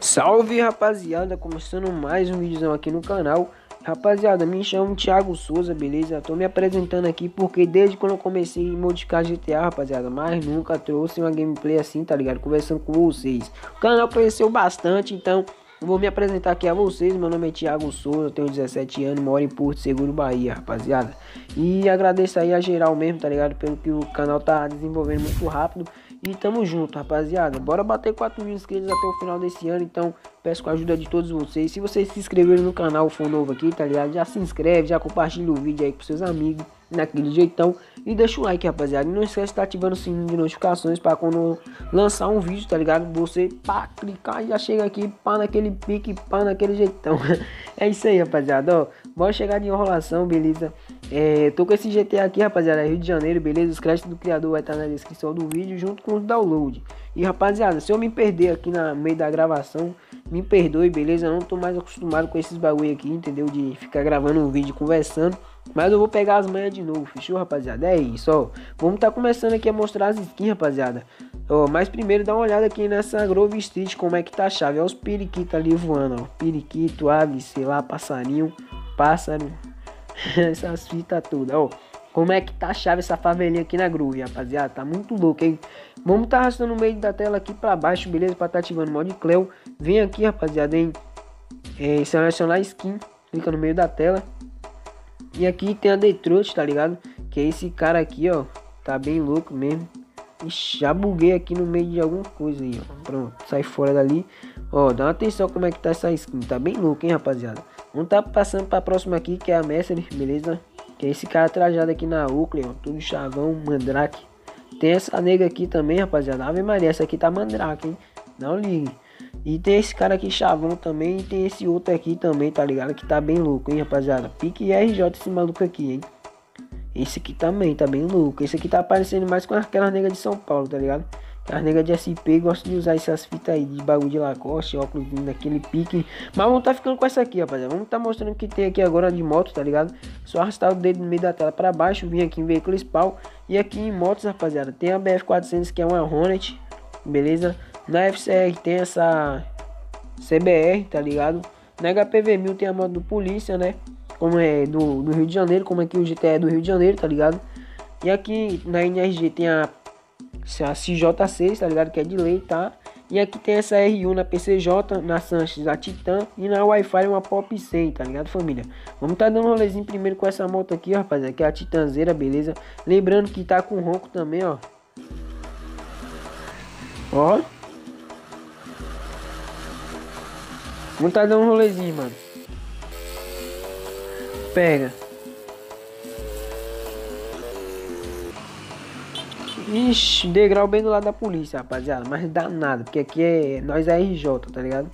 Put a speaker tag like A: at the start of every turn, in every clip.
A: Salve rapaziada, começando mais um vídeo aqui no canal Rapaziada, me chamo Thiago Souza, beleza? Tô me apresentando aqui porque desde quando eu comecei a modificar GTA, rapaziada Mas nunca trouxe uma gameplay assim, tá ligado? Conversando com vocês O canal cresceu bastante, então Vou me apresentar aqui a vocês, meu nome é Thiago Souza, tenho 17 anos, moro em Porto Seguro, Bahia, rapaziada. E agradeço aí a geral mesmo, tá ligado? Pelo que o canal tá desenvolvendo muito rápido. E tamo junto, rapaziada. Bora bater 4 mil inscritos até o final desse ano, então peço a ajuda de todos vocês. Se vocês se inscreveram no canal, for novo aqui, tá ligado? Já se inscreve, já compartilha o vídeo aí com seus amigos naquele jeitão. E deixa o like, rapaziada. E não esquece de estar ativando o sininho de notificações para quando lançar um vídeo, tá ligado? Você pá, clicar e já chega aqui, pá, naquele pique, pá, naquele jeitão. é isso aí, rapaziada. Ó, bora chegar de enrolação, beleza? É, tô com esse GTA aqui, rapaziada, Rio de Janeiro, beleza? Os créditos do criador vai estar na descrição do vídeo junto com o download. E rapaziada, se eu me perder aqui no meio da gravação, me perdoe, beleza? Eu não tô mais acostumado com esses bagulho aqui, entendeu? De ficar gravando um vídeo conversando. Mas eu vou pegar as manhas de novo, fechou, rapaziada? É isso, ó. Vamos tá começando aqui a mostrar as skins, rapaziada. Ó, mas primeiro dá uma olhada aqui nessa Grove Street, como é que tá a chave. Olha os periquitos ali voando, ó. Periquito, ave, sei lá, passarinho, pássaro. Essas fitas todas, ó. Como é que tá a chave essa favelinha aqui na Groove, rapaziada? Tá muito louco, hein? Vamos tá arrastando no meio da tela aqui pra baixo, beleza? Pra tá ativando o modo Cleo. Vem aqui, rapaziada, em é, selecionar skin. Clica no meio da tela. E aqui tem a Detroit, tá ligado? Que é esse cara aqui, ó. Tá bem louco mesmo. Ixi, já buguei aqui no meio de alguma coisa aí, ó. Pronto, sai fora dali. Ó, dá uma atenção como é que tá essa skin. Tá bem louco, hein, rapaziada? Vamos tá passando pra próxima aqui, que é a Messer, beleza? Que é esse cara trajado aqui na ó. Tudo chavão, mandrake. Tem essa nega aqui também, rapaziada. Ave Maria, essa aqui tá mandrake, hein? Não ligue. E tem esse cara aqui chavão também. E tem esse outro aqui também, tá ligado? Que tá bem louco, hein, rapaziada? Pique RJ esse maluco aqui, hein? Esse aqui também tá bem louco. Esse aqui tá aparecendo mais com aquelas negras de São Paulo, tá ligado? As de SP gostam de usar essas fitas aí de bagulho de Lacoste, óculos daquele pique. Mas vamos tá ficando com essa aqui, rapaziada. Vamos tá mostrando o que tem aqui agora de moto, tá ligado? Só arrastar o dedo no meio da tela para baixo, vir aqui em veículo spawn. E aqui em motos, rapaziada, tem a BF400 que é uma Hornet, beleza? Na FCR tem essa CBR, tá ligado? Na HPV 1000 tem a moto do polícia, né? Como é do, do Rio de Janeiro, como aqui o GT é do Rio de Janeiro, tá ligado? E aqui na NRG tem a, a CJ6, tá ligado? Que é de lei, tá? E aqui tem essa R1 na PCJ, na Sanches a Titan e na Wi-Fi uma Pop 100, tá ligado família? Vamos tá dando um rolezinho primeiro com essa moto aqui, rapaziada, que é a Titanzeira, beleza? Lembrando que tá com ronco também, ó. Ó. Vamos tá dando um rolezinho, mano. Pega. Ixi, degrau bem do lado da polícia, rapaziada. Mas dá nada, porque aqui é. Nós é RJ, tá ligado?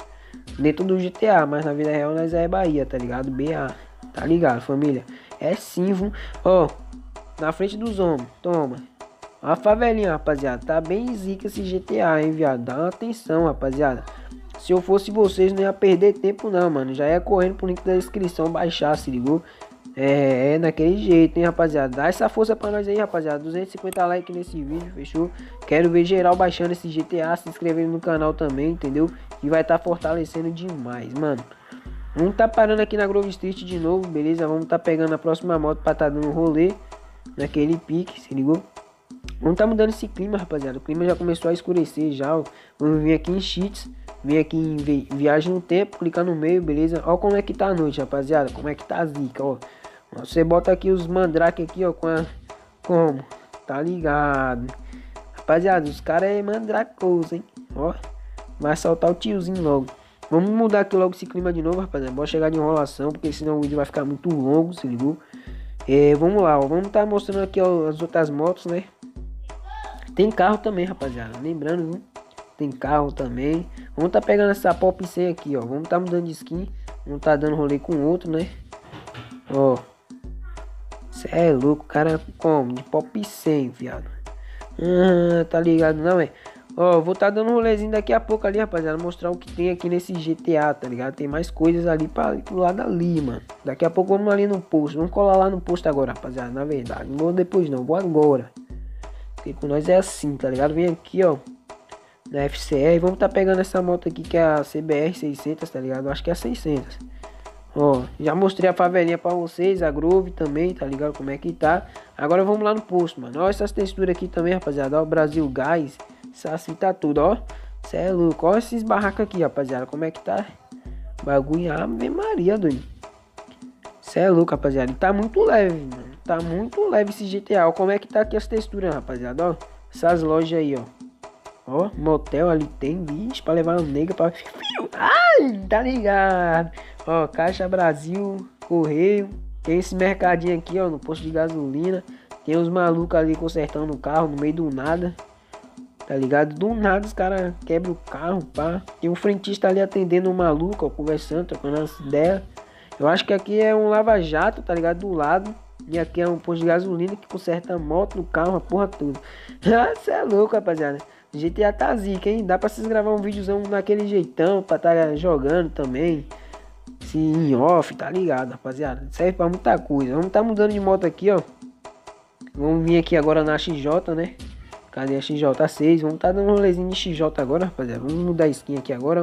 A: Dentro do GTA, mas na vida real nós é Bahia, tá ligado? BA. Tá ligado, família? É sim, ó. Na frente dos homens, toma. A favelinha, rapaziada. Tá bem zica esse GTA, hein, viado? Dá uma atenção, rapaziada. Se eu fosse vocês, não ia perder tempo não, mano. Já ia correndo pro link da descrição, baixar, se ligou? É, é daquele jeito, hein, rapaziada. Dá essa força pra nós aí, rapaziada. 250 likes nesse vídeo, fechou? Quero ver geral baixando esse GTA, se inscrevendo no canal também, entendeu? E vai estar tá fortalecendo demais, mano. Vamos tá parando aqui na Grove Street de novo, beleza? Vamos tá pegando a próxima moto pra tá dando um rolê naquele pique, se ligou? Vamos tá mudando esse clima, rapaziada. O clima já começou a escurecer já. Vamos vir aqui em cheats. Vem aqui em vi viagem no tempo, clicar no meio, beleza? Ó como é que tá a noite, rapaziada. Como é que tá a zica, ó. Você bota aqui os mandrake aqui, ó, com a... Como? Tá ligado. Rapaziada, os caras é mandracoso, hein? Ó. Vai soltar o tiozinho logo. Vamos mudar aqui logo esse clima de novo, rapaziada. Bora chegar de enrolação, porque senão o vídeo vai ficar muito longo, se ligou? É, vamos lá, ó. Vamos estar tá mostrando aqui ó, as outras motos, né? Tem carro também, rapaziada. Lembrando, viu? Tem carro também. Vamos tá pegando essa Pop 100 aqui, ó. Vamos tá mudando de skin. Vamos tá dando rolê com outro, né? Cê é louco, cara como? De Pop 100, viado. Ah, tá ligado não, é? Ó, vou tá dando um rolezinho daqui a pouco ali, rapaziada. Mostrar o que tem aqui nesse GTA, tá ligado? Tem mais coisas ali para pro lado ali, mano. Daqui a pouco vamos ali no posto. Vamos colar lá no posto agora, rapaziada. Na verdade. Não vou depois não, vou agora. Porque com nós é assim, tá ligado? Vem aqui, ó. na FCR. Vamos tá pegando essa moto aqui que é a CBR 600, tá ligado? Acho que é a 600. Ó, já mostrei a favelinha pra vocês, a Grove também, tá ligado? Como é que tá. Agora vamos lá no posto, mano. Olha essas texturas aqui também, rapaziada. Ó, Brasil Gás. Essas fitas tudo, ó. Cê é louco. Olha esses barracos aqui, rapaziada. Como é que tá? Bagulho Ave Maria, doido. Cê é louco, rapaziada. Tá muito leve, mano. Tá muito leve esse GTA. Ó, como é que tá aqui as texturas, rapaziada, ó. Essas lojas aí, ó. Ó, motel ali tem, bicho, pra levar um nega pra... Ai, tá ligado. Ó, Caixa Brasil, Correio. Tem esse mercadinho aqui, ó, no posto de gasolina. Tem os malucos ali consertando o carro no meio do nada. Tá ligado? Do nada os caras quebram o carro, pá. Tem um frentista ali atendendo um maluco, ó, conversando, trocando as ideias. Eu acho que aqui é um lava-jato, tá ligado? Do lado. E aqui é um posto de gasolina que conserta a moto, no carro, a porra toda. Você é louco, rapaziada. GTA tá zica, hein? Dá pra vocês gravar um videozão naquele jeitão, pra tá jogando também em off, tá ligado, rapaziada? Serve pra muita coisa. Vamos tá mudando de moto aqui, ó. Vamos vir aqui agora na XJ, né? Cadê a XJ6? Vamos tá dando um rolezinho de XJ agora, rapaziada. Vamos mudar a skin aqui agora.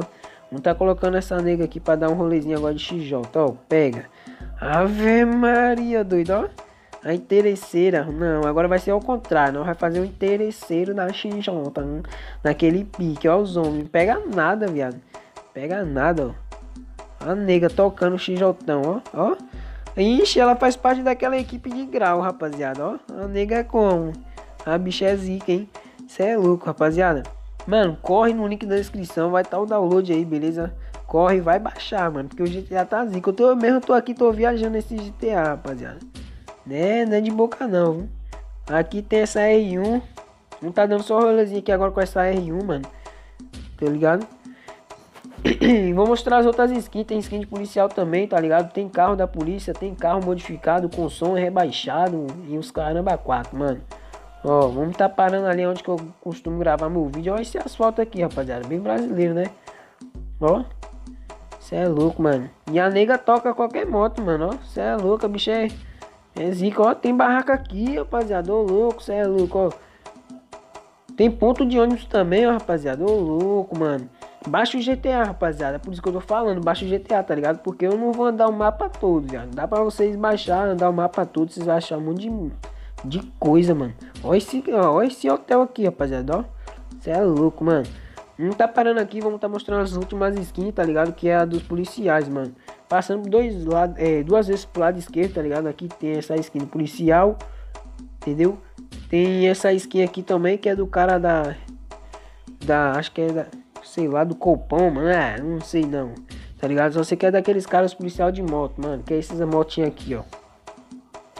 A: Vamos tá colocando essa nega aqui pra dar um rolezinho agora de XJ, ó. Pega. Ave Maria, doido, ó. A interesseira. Não, agora vai ser ao contrário. Não vai fazer o interesseiro da XJ. Hein? Naquele pique, ó. Os homens. Pega nada, viado. Pega nada, ó. A nega tocando o ó. Ó. Ixi, ela faz parte daquela equipe de grau, rapaziada, ó. A nega é como? A bicha é zica, hein? Cê é louco, rapaziada. Mano, corre no link da descrição, vai estar tá o download aí, beleza? Corre, vai baixar, mano, porque o GTA tá zica. Eu, tô, mesmo tô aqui, tô viajando nesse GTA, rapaziada. Né, não é de boca não, viu? Aqui tem essa R1. Não tá dando só rolezinho aqui agora com essa R1, mano. Tá ligado? Vou mostrar as outras skins. Tem skin de policial também, tá ligado? Tem carro da polícia, tem carro modificado com som rebaixado e os caramba quatro, mano. Ó, vamos tá parando ali onde que eu costumo gravar meu vídeo. Ó, esse asfalto aqui, rapaziada. Bem brasileiro, né? Ó. Cê é louco, mano. E a nega toca qualquer moto, mano. Ó, cê é louco, a bicha é, é zica. Ó, tem barraca aqui, rapaziada. Ô, louco, cê é louco, ó. Tem ponto de ônibus também, ó, rapaziada. Ô, louco, mano. Baixa o GTA, rapaziada. Por isso que eu tô falando, baixa o GTA, tá ligado? Porque eu não vou andar o mapa todo, já. Dá pra vocês baixar, andar o mapa todo, vocês vão achar um monte de, de coisa, mano. Olha esse, ó, esse hotel aqui, rapaziada, ó. Você é louco, mano. Não tá parando aqui, vamos tá mostrando as últimas skins, tá ligado? Que é a dos policiais, mano. Passando dois lados, é, duas vezes pro lado esquerdo, tá ligado? Aqui tem essa skin policial, entendeu? Tem essa skin aqui também, que é do cara da... Da, acho que é da sei lá, do Copão, mano. É, não sei não. Tá ligado? Só você quer daqueles caras policial de moto, mano. Que é essas motinhas aqui, ó.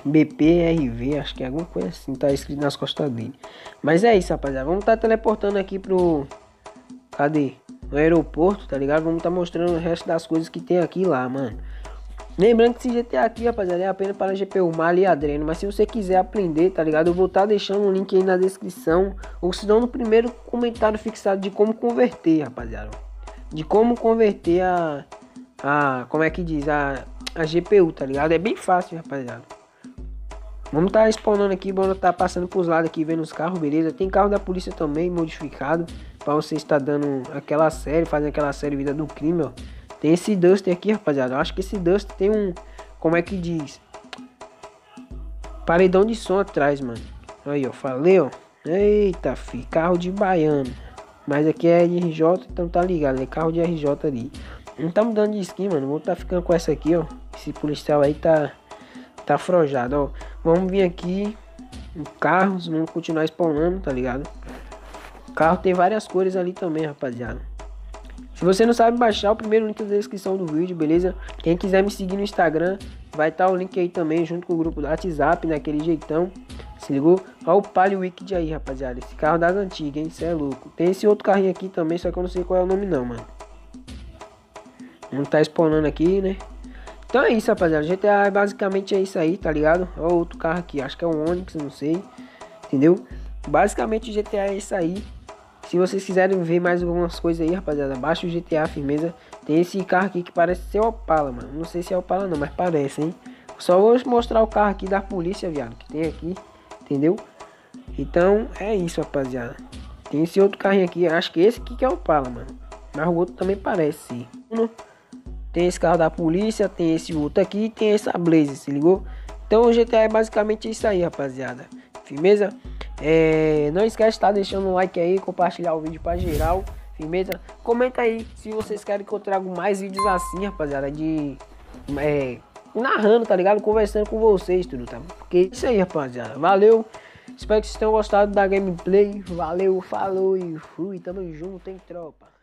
A: BPRV, acho que é alguma coisa assim, tá escrito nas costas dele. Mas é isso, rapaziada. Vamos tá teleportando aqui pro. Cadê? No aeroporto, tá ligado? Vamos tá mostrando o resto das coisas que tem aqui lá, mano. Lembrando que esse GTA aqui, rapaziada, é apenas para GPU Mal e Adreno. Mas se você quiser aprender, tá ligado? Eu vou estar tá deixando um link aí na descrição. Ou se não, no primeiro comentário fixado de como converter, rapaziada. De como converter a... a como é que diz? A, a GPU, tá ligado? É bem fácil, rapaziada. Vamos estar tá spawnando aqui, vamos estar tá passando pros lados aqui, vendo os carros, beleza? Tem carro da polícia também, modificado. Para você estar dando aquela série, fazendo aquela série Vida do Crime, ó. Tem esse Duster aqui, rapaziada. Eu acho que esse Duster tem um... Como é que diz? Paredão de som atrás, mano. Aí, ó. Falei, ó. Eita, fi. Carro de baiano. Mas aqui é de RJ, então tá ligado. É carro de RJ ali. Não tá mudando de skin, mano. Vou tá ficando com essa aqui, ó. Esse policial aí tá... Tá frojado, ó. Vamos vir aqui. No carro. Vamos continuar spawnando, tá ligado? Carro tem várias cores ali também, rapaziada. Se você não sabe baixar, o primeiro link na descrição do vídeo, beleza? Quem quiser me seguir no Instagram, vai estar tá o link aí também, junto com o grupo do WhatsApp, naquele jeitão. Se ligou? Olha o Palio Wicked aí, rapaziada. Esse carro das antigas, hein? Isso é louco. Tem esse outro carrinho aqui também, só que eu não sei qual é o nome não, mano. Não tá spawnando aqui, né? Então é isso, rapaziada. GTA basicamente é isso aí, tá ligado? Olha outro carro aqui, acho que é um Onix, não sei. Entendeu? Basicamente o GTA é isso aí. Se vocês quiserem ver mais algumas coisas aí, rapaziada, baixa o GTA Firmeza. Tem esse carro aqui que parece ser Opala, mano. Não sei se é Opala não, mas parece, hein. Só vou mostrar o carro aqui da polícia, viado, que tem aqui, entendeu? Então, é isso, rapaziada. Tem esse outro carrinho aqui, acho que esse aqui que é o Pala, mano. Mas o outro também parece. Tem esse carro da polícia, tem esse outro aqui tem essa Blaze, se ligou? Então o GTA é basicamente isso aí, rapaziada. Firmeza? É, não esquece de estar deixando um like aí, compartilhar o vídeo para geral. Firmeza? Comenta aí se vocês querem que eu traga mais vídeos assim, rapaziada, de... É, narrando, tá ligado? Conversando com vocês, tudo, tá? Porque é isso aí, rapaziada. Valeu. Espero que vocês tenham gostado da gameplay. Valeu, falou e fui. Tamo junto, tem tropa.